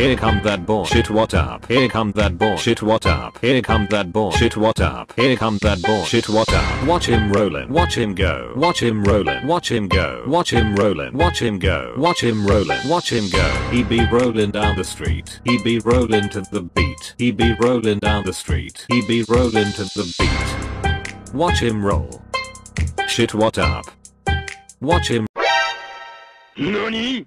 Here come that bullshit what up. Here come that bullshit what up. Here come that bullshit what up. Here come that bullshit what up. Watch him rollin'. Watch him go. Watch him rollin'. Watch him go. Watch him rollin'. Watch him go. Watch him rollin'. Watch him go. He be rollin' down the street. He be rollin' to the beat. He be rollin' down the street. He be rollin' to the beat. Watch him roll. Shit what up. Watch him 何